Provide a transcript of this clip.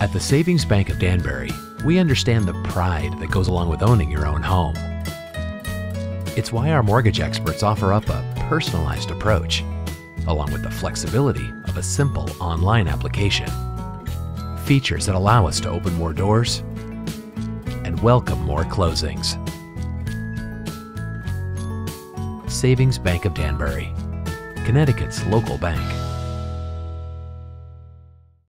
At the Savings Bank of Danbury, we understand the pride that goes along with owning your own home. It's why our mortgage experts offer up a personalized approach, along with the flexibility of a simple online application. Features that allow us to open more doors and welcome more closings. Savings Bank of Danbury, Connecticut's local bank.